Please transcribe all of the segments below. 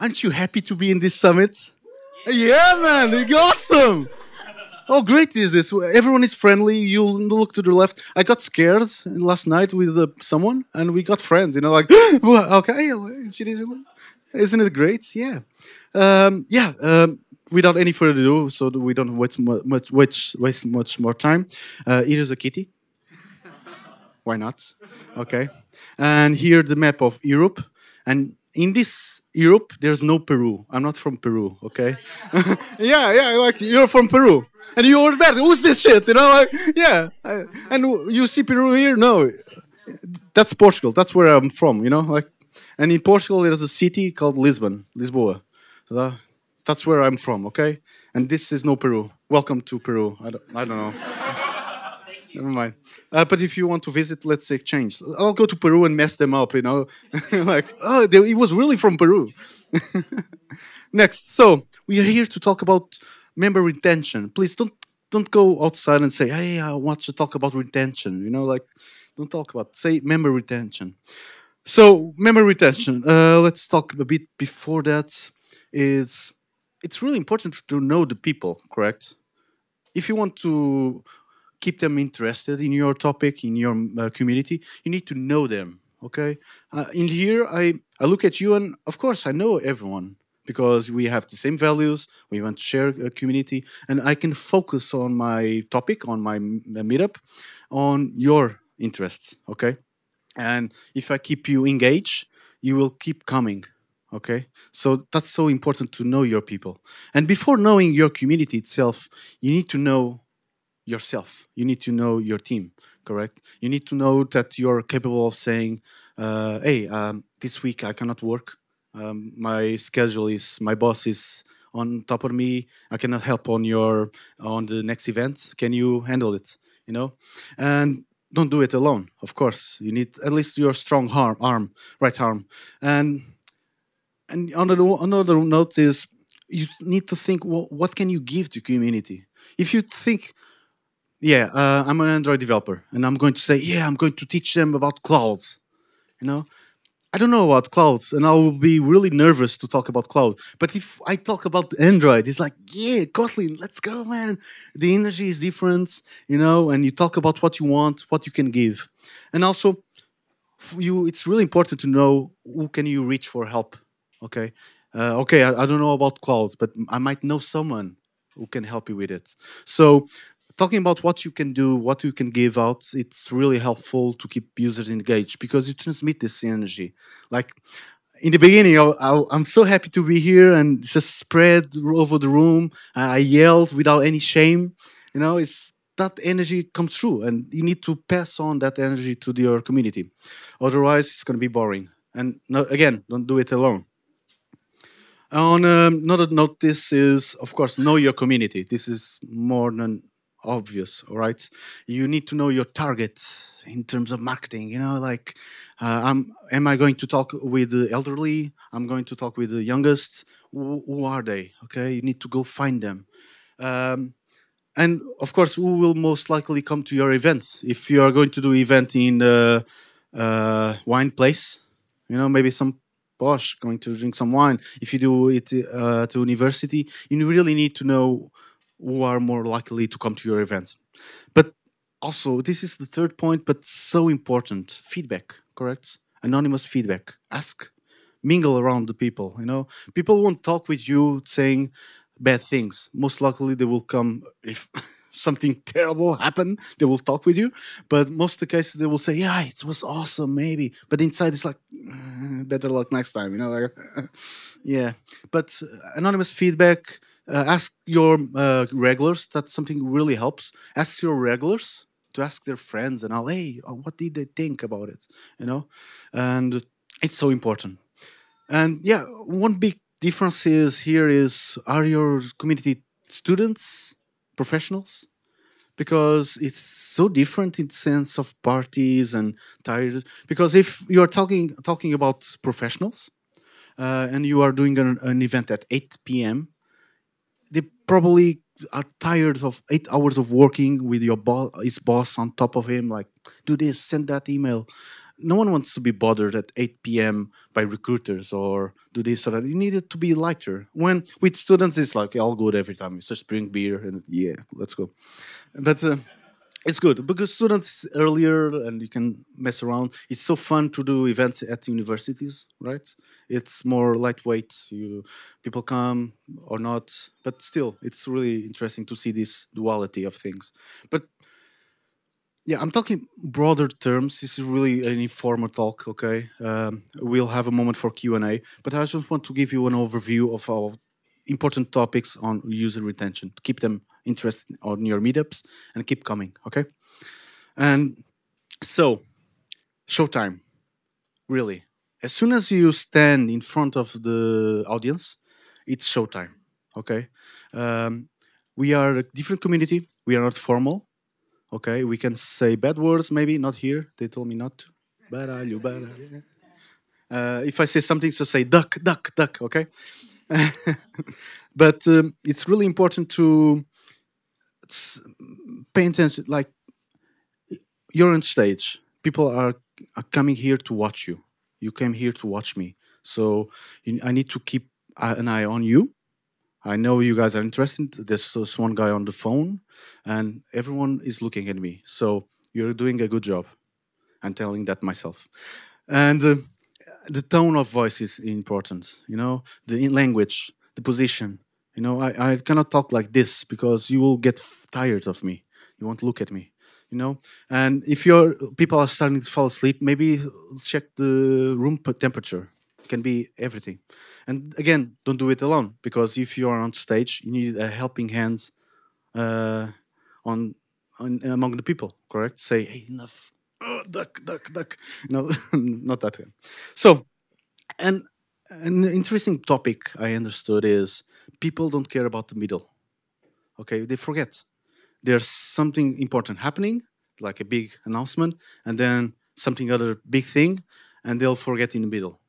Aren't you happy to be in this summit? Yeah, man, it's awesome. How great is this? Everyone is friendly. You look to the left. I got scared last night with uh, someone, and we got friends. You know, like okay, isn't it great? Yeah, um, yeah. Um, without any further ado, so we don't waste much, waste, waste much more time. Uh, here is a kitty. Why not? Okay, and here the map of Europe, and in this Europe, there's no Peru. I'm not from Peru, okay? yeah, yeah, like you're from Peru. And you were there, who's this shit? You know, like, yeah. And you see Peru here? No. That's Portugal. That's where I'm from, you know? Like, and in Portugal, there's a city called Lisbon, Lisboa. So that's where I'm from, okay? And this is no Peru. Welcome to Peru. I don't, I don't know. Never mind. Uh, but if you want to visit, let's exchange. I'll go to Peru and mess them up, you know? like, oh, they, he was really from Peru. Next. So, we are here to talk about member retention. Please don't don't go outside and say, hey, I want to talk about retention. You know, like, don't talk about, say member retention. So, member retention. Uh, let's talk a bit before that. Is it's really important to know the people, correct? If you want to keep them interested in your topic, in your uh, community, you need to know them. Okay. Uh, in here, I I look at you, and of course, I know everyone because we have the same values. We want to share a community, and I can focus on my topic, on my meetup, on your interests. Okay. And if I keep you engaged, you will keep coming okay so that's so important to know your people and before knowing your community itself you need to know yourself. You need to know your team, correct? You need to know that you're capable of saying, uh, "Hey, um, this week I cannot work. Um, my schedule is my boss is on top of me. I cannot help on your on the next event. Can you handle it? You know, and don't do it alone. Of course, you need at least your strong arm, arm, right arm, and and another another note is you need to think well, what can you give to community. If you think yeah, uh, I'm an Android developer, and I'm going to say, yeah, I'm going to teach them about clouds. You know, I don't know about clouds, and I will be really nervous to talk about cloud. But if I talk about Android, it's like, yeah, Kotlin, let's go, man. The energy is different, you know, and you talk about what you want, what you can give, and also, you, it's really important to know who can you reach for help. Okay, uh, okay, I, I don't know about clouds, but I might know someone who can help you with it. So talking about what you can do, what you can give out, it's really helpful to keep users engaged because you transmit this energy. Like in the beginning, I, am so happy to be here and just spread over the room. I yelled without any shame. You know, it's that energy comes through, and you need to pass on that energy to your community. Otherwise, it's going to be boring. And no, again, don't do it alone. On um, another note, this is of course know your community. This is more than obvious all right? You need to know your target in terms of marketing you know like uh, I'm, am i going to talk with the elderly? I'm going to talk with the youngest? Who, who are they? Okay you need to go find them. Um, and of course who will most likely come to your event if you are going to do event in a uh, uh, wine place you know maybe some posh going to drink some wine. If you do it uh, to university you really need to know who are more likely to come to your events. But also, this is the third point, but so important feedback, correct? Anonymous feedback. Ask, mingle around the people. You know, people won't talk with you saying bad things. Most likely, they will come if something terrible happened. They will talk with you, but most of the cases they will say, "Yeah, it was awesome, maybe," but inside it's like, mm, "Better luck next time." You know, like, yeah. But anonymous feedback uh, ask your uh, regulars. That's something really helps. Ask your regulars to ask their friends and all. Hey, uh, what did they think about it? You know, and it's so important. And yeah, one big difference is here is are your community students, professionals? Because it's so different in sense of parties and tired. Because if you are talking talking about professionals, uh, and you are doing an, an event at 8 p.m probably are tired of eight hours of working with your boss, his boss on top of him. Like, do this, send that email. no one wants to be bothered at 8 p.m. by recruiters or do this or that. You need it to be lighter. When with students, it's like all good every time. You just bring beer and yeah, let's go. But uh, it's good because students earlier and you can mess around. It's so fun to do events at universities, right? It's more lightweight. You people come or not, but still, it's really interesting to see this duality of things. But yeah, I'm talking broader terms. This is really an informal talk. Okay, um, we'll have a moment for Q and A, but I just want to give you an overview of our important topics on user retention to keep them interested on your meetups and keep coming. Okay, and so showtime, really. As soon as you stand in front of the audience, it's showtime. Okay, um, we are a different community. We are not formal Okay, we can say bad words, maybe not here. They told me not to. Uh, if I say something, so say duck, duck, duck. Okay, but um, it's really important to pay attention. Like you're on stage, people are, are coming here to watch you. You came here to watch me, so you, I need to keep an eye on you I know you guys are interested. There's this one guy on the phone, and everyone is looking at me. So you're doing a good job. I'm telling that myself. And uh, the tone of voice is important. You know, the language, the position. You know, I, I cannot talk like this because you will get tired of me. You won't look at me. You know, and if your people are starting to fall asleep, maybe check the room temperature. It can be everything. And again, don't do it alone because if you are on stage, you need a helping hand uh, on, on among the people. Correct? Say, hey, enough. Oh, duck, duck, duck. No, not that. So, and an interesting topic I understood is people don't care about the middle. Okay, they forget. There's something important happening, like a big announcement, and then something other big thing, and they'll forget in the middle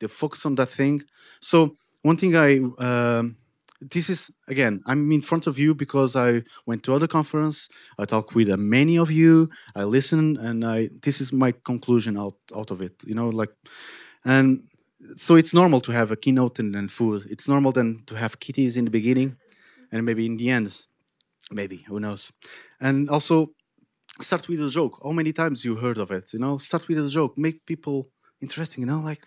they focus on that thing. So one thing I um, this is again i'm in front of you because i went to other conference i talked with uh, many of you i listen and i this is my conclusion out out of it you know like and so it's normal to have a keynote and then food it's normal then to have kitties in the beginning and maybe in the end maybe who knows and also start with a joke how many times you heard of it you know start with a joke make people interesting you know like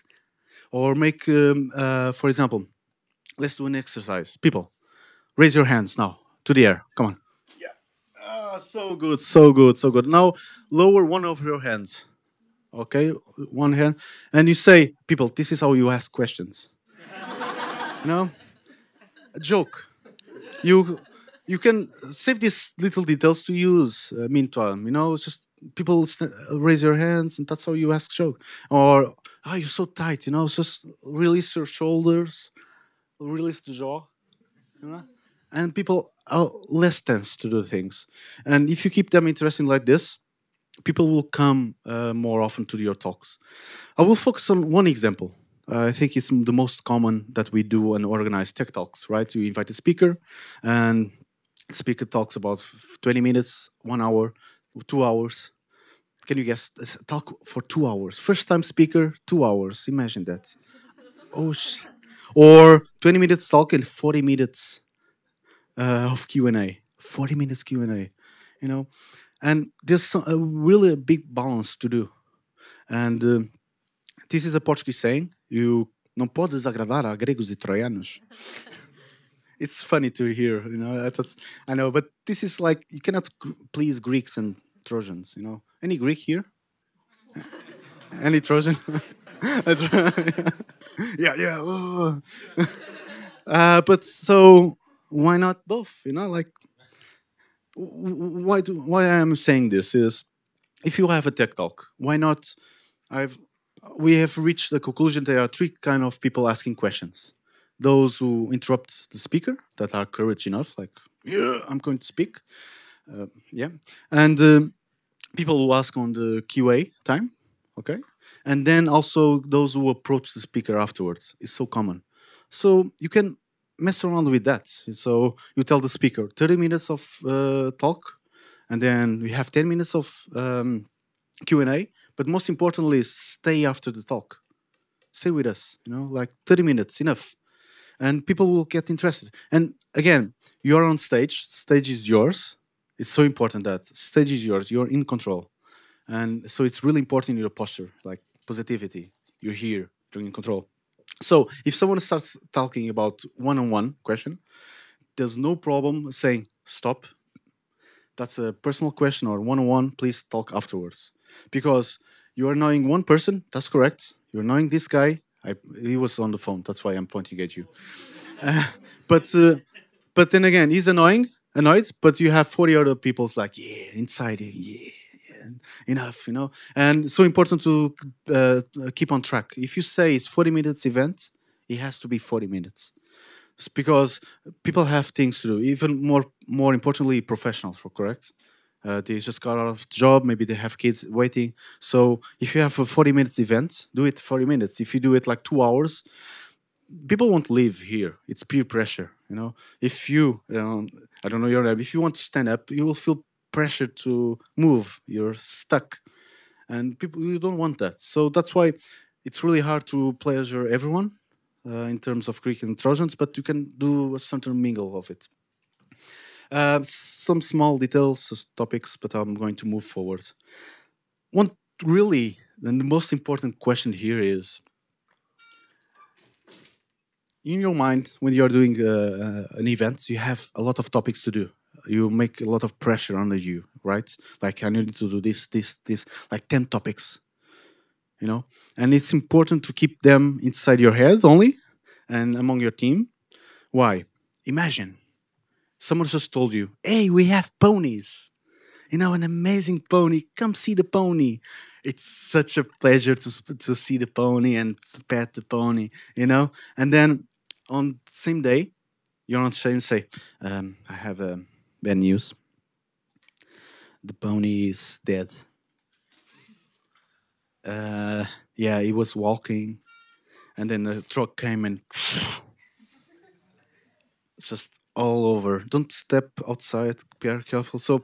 or make, um, uh, for example, let's do an exercise. People, raise your hands now to the air. Come on. Yeah. Uh, so good, so good, so good. Now lower one of your hands. Okay, one hand, and you say, "People, this is how you ask questions." you know, a joke. You you can save these little details to use uh, meantime. You know, it's just people raise your hands, and that's how you ask joke. Or oh, you're so tight, you know, just release your shoulders, release the jaw, you know? and people are less tense to do things. And if you keep them interesting like this, people will come uh, more often to your talks. I will focus on one example. Uh, I think it's the most common that we do and organize tech talks, right? You invite a speaker, and the speaker talks about 20 minutes, one hour, two hours, can you guess? Talk for two hours. First time speaker, two hours. Imagine that. Oh, or 20 minutes talk and 40 minutes uh, of Q&A. 40 minutes Q&A, you know? And there's a really a big balance to do. And uh, this is a Portuguese saying, you não podes agradar a gregos e troianos. it's funny to hear, you know. I know, but this is like you cannot please Greeks and Trojans, you know. Any Greek here? Any Trojan? yeah, yeah. uh, but so why not both? You know, like why do why I am saying this is if you have a tech talk, why not? I've we have reached the conclusion there are three kind of people asking questions. Those who interrupt the speaker that are courage enough, like yeah, I'm going to speak. Uh, yeah, and um, people who ask on the QA time, okay? And then also those who approach the speaker afterwards is so common. So you can mess around with that. So you tell the speaker 30 minutes of uh, talk, and then we have 10 minutes of um, Q&A, but most importantly stay after the talk. Stay with us you know like 30 minutes enough. And people will get interested. And again you're on stage stage is yours. It's so important that stage is yours you're in control. And so it's really important in your posture like positivity. You're here you're in control so if someone starts talking about one-on-one question there's no problem saying stop. That's a personal question or one-on-one please talk afterwards. Because you are knowing one person that's correct. You're knowing this guy I, he was on the phone that's why i'm pointing at you. Uh, but uh, but then again he's annoying annoyed but you have 40 other people's like yeah inside yeah, yeah enough you know? And so important to uh, keep on track. If you say it's 40 minutes event it has to be 40 minutes. It's because people have things to do even more more importantly professionals for correct? Uh, they just got out of job maybe they have kids waiting. So if you have a 40 minutes event do it 40 minutes. If you do it like two hours people won't live here. It's peer pressure you know? If you, know, i don't know your name if you want to stand up you will feel pressure to move you're stuck and people you don't want that so that's why it's really hard to pleasure everyone uh, in terms of greek and trojans but you can do a certain mingle of it uh, some small details, topics, but I'm going to move forward. One really, and the most important question here is in your mind, when you're doing uh, an event, you have a lot of topics to do. You make a lot of pressure under you, right? Like, I need to do this, this, this, like 10 topics, you know? And it's important to keep them inside your head only and among your team. Why? Imagine someone just told you, hey, we have ponies. You know, an amazing pony. Come see the pony. It's such a pleasure to, to see the pony and pet the pony, you know? And then on the same day, you're on stage and say, um, I have uh, bad news. The pony is dead. Uh, yeah, he was walking, and then the truck came and just all over. Don't step outside. Be careful. So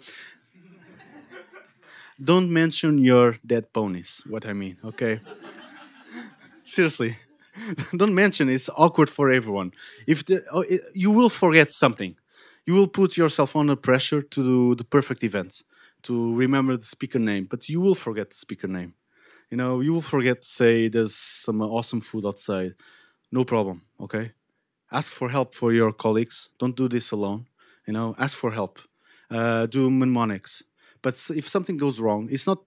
don't mention your dead ponies. What I mean, okay? Seriously, don't mention. It's awkward for everyone. If the, oh, it, you will forget something, you will put yourself under pressure to do the perfect event, to remember the speaker name, but you will forget the speaker name. You know, you will forget say there's some awesome food outside. No problem. Okay ask for help for your colleagues. Don't do this alone. You know, ask for help. Uh, do mnemonics. But if something goes wrong, it's not.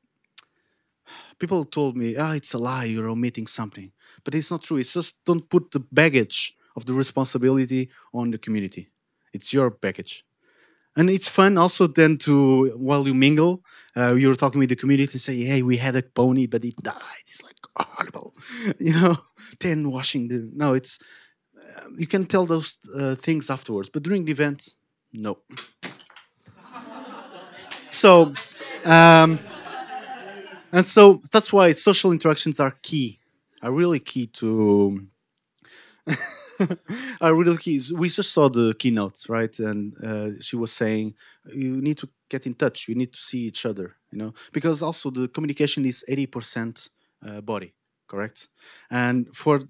People told me, ah, it's a lie. You're omitting something, but it's not true. It's just don't put the baggage of the responsibility on the community. It's your package. and it's fun also then to while you mingle, uh, you're talking with the community and say, hey, we had a pony, but it died. It's like horrible, you know. Then washing the no, it's you can tell those uh, things afterwards, but during the event, no. so, um, and so that's why social interactions are key, are really key to. are really key. We just saw the keynotes, right? And uh, she was saying you need to get in touch. You need to see each other, you know, because also the communication is eighty percent uh, body, correct? And for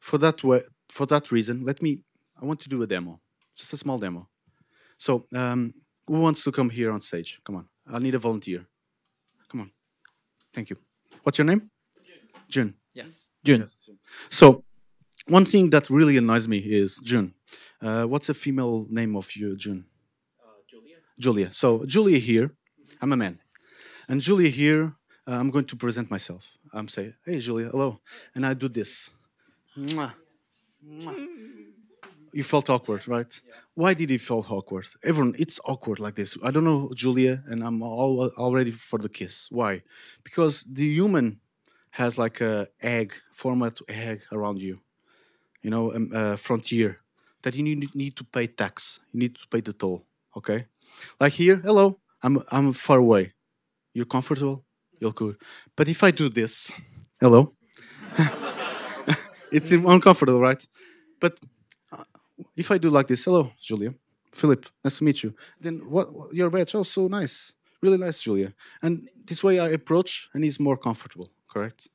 for that way, for that reason, let me, I want to do a demo, just a small demo. So um, who wants to come here on stage? Come on, I'll need a volunteer. Come on, thank you. What's your name? June. June. Yes. June. Yes. So one thing that really annoys me is June. Uh, what's the female name of you, June? Uh, Julia. Julia. So Julia here, I'm a man. And Julia here, uh, I'm going to present myself. I'm saying, hey, Julia, hello. And I do this. Mwah. You felt awkward, right? Yeah. Why did you feel awkward? Everyone, it's awkward like this. I don't know, Julia, and I'm all, all ready for the kiss. Why? Because the human has like a egg, format egg around you. You know, um, a frontier that you need, need to pay tax. You need to pay the toll. Okay, like here, hello, I'm I'm far away. You're comfortable. You're good. But if I do this, hello. it's uncomfortable, right? But uh, if I do like this, hello, Julia, Philip, nice to meet you. Then what? Your badge, oh, so nice, really nice, Julia. And this way I approach, and he's more comfortable. Correct.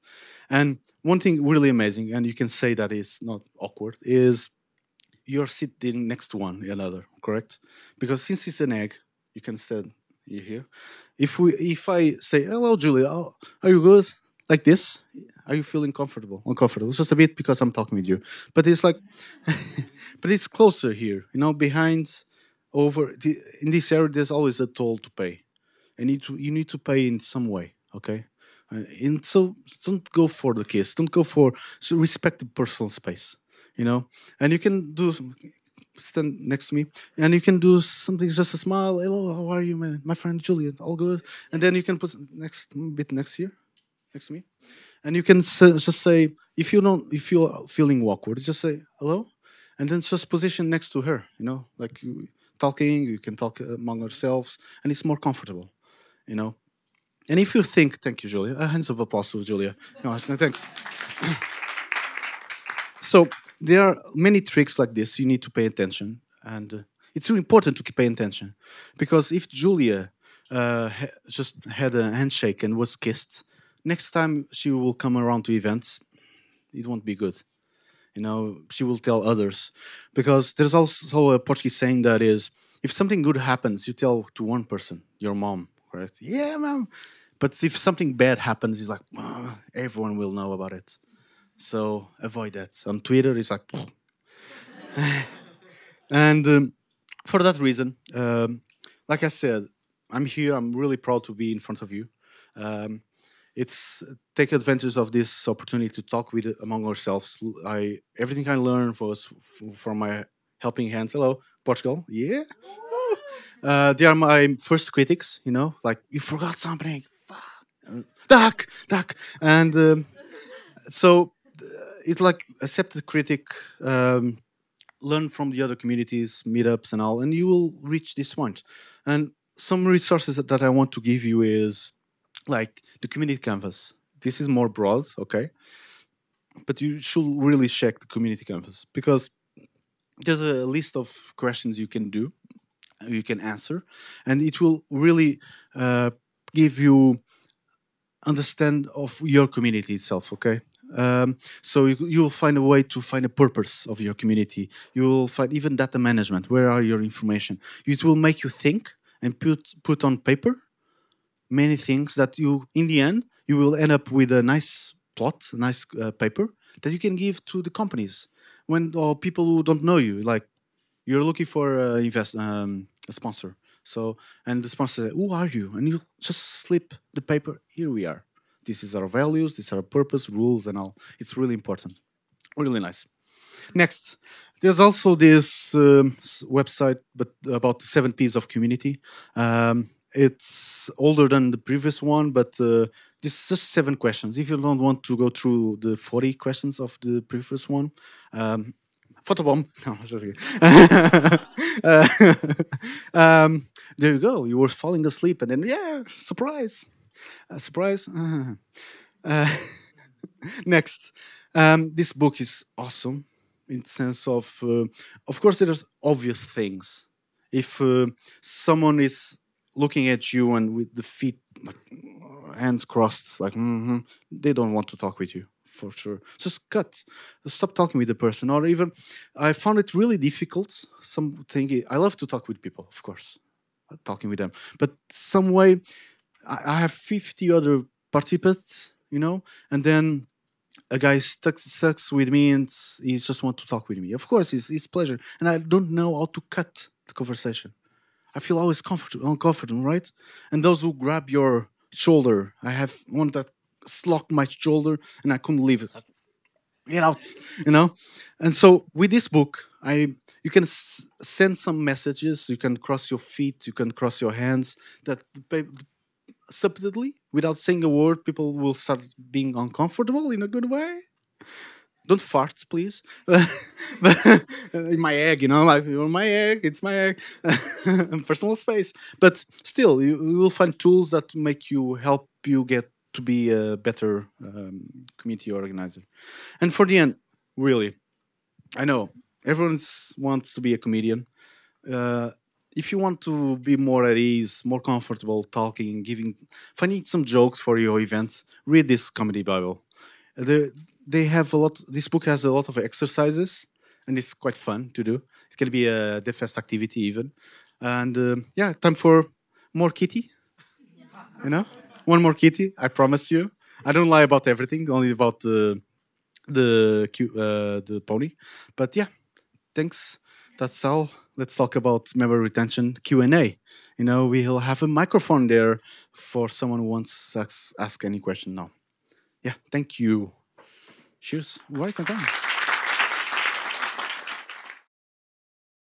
And one thing really amazing, and you can say that is not awkward, is you're sitting next to one another. Correct. Because since it's an egg, you can stand you here. If we, if I say hello, Julia, are you good? Like this, are you feeling comfortable? Uncomfortable? Just a bit because I'm talking with you, but it's like, but it's closer here. You know, behind, over the, in this area, there's always a toll to pay, and you need to you need to pay in some way. Okay, Uh, and so don't go for the kiss. Don't go for so respect the personal space. You know, and you can do stand next to me and you can do something just a smile. Hello how are you man? My friend julian all good. And then you can put next bit next here next to me. And you can just say if you don't if you're feeling awkward just say hello. And then just position next to her you know? Like you talking you can talk uh, among yourselves and it's more comfortable you know and if you think thank you julia. A hands of applause to julia. No, thanks. So there are many tricks like this you need to pay attention. And uh, it's really important to pay attention. Because if julia uh, ha- just had a handshake and was kissed next time she will come around to events it won't be good. You know she will tell others. Because there's also a portuguese saying that is if something good happens you tell to one person your mom right yeah mom but if something bad happens it's like "Ah, everyone will know about it. So avoid that. On twitter it's like and um, for that reason um, like i said i'm here i'm really proud to be in front of you. Um, it's take advantage of this opportunity to talk with among ourselves. I everything i learned was from my helping hands. Hello portugal. Yeah. Uh, they are my first critics you know? Like you forgot something duck duck. And um, so uh, it's like accept the critic um, learn from the other communities meetups and all and you will reach this point. and some resources that, that i want to give you is like the community canvas. This is more broad okay? But you should really check the community canvas because there's a list of questions you can do you can answer and it will really uh, give you understand of your community itself okay? Um, so you, you will find a way to find a purpose of your community. You will find even data management. Where are your information? It will make you think and put put on paper many things that you in the end you will end up with a nice plot a nice uh, paper that you can give to the companies. When or people who don't know you like you're looking for a invest um, a sponsor so and the sponsor say, who are you? And you just slip the paper. Here we are. This is our values. This is our purpose rules and all. It's really important. Really nice. Next there's also this um, website but about the seven p's of community. Um, it's older than the previous one but uh, this is just seven questions. If you don't want to go through the 40 questions of the previous one um, photobomb no, just. Uh, um, there you go. You were falling asleep and then yeah surprise. Uh, surprise. Uh, next. Um, this book is awesome in sense of uh, of course there's obvious things. If uh, someone is looking at you and with the feet like hands crossed like mm -hmm, they don't want to talk with you for sure. Just cut stop talking with the person. Or even i found it really difficult something i love to talk with people of course uh, talking with them. But some way i, I have 50 other participants you know and then a guy stuck sucks with me and he just want to talk with me. Of course it's, it's pleasure. And i don't know how to cut the conversation. I feel always comfortable uncomfortable right? And those who grab your shoulder i have one that slocked my shoulder and i couldn't leave it. Like, get out you know? And so with this book i you can s- send some messages. You can cross your feet. You can cross your hands that subtly without saying a word people will start being uncomfortable in a good way. Don't fart please. Uh, in my egg you know like you're my egg. It's my egg. Personal space. But still you, you will find tools that make you help you get to be a better um, community organizer and for the end really i know everyone wants to be a comedian uh, if you want to be more at ease, more comfortable talking, giving, finding some jokes for your events, read this comedy Bible. The, they have a lot. This book has a lot of exercises, and it's quite fun to do. It can be a DevFest activity even, and um, yeah, time for more kitty. You know, one more kitty. I promise you. I don't lie about everything, only about the the uh, the pony. But yeah, thanks. That's all. Let's talk about memory retention Q and A. You know, we'll have a microphone there for someone who wants to ask, ask any question now. Yeah, thank you. Cheers. Right.